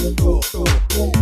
go, go, go.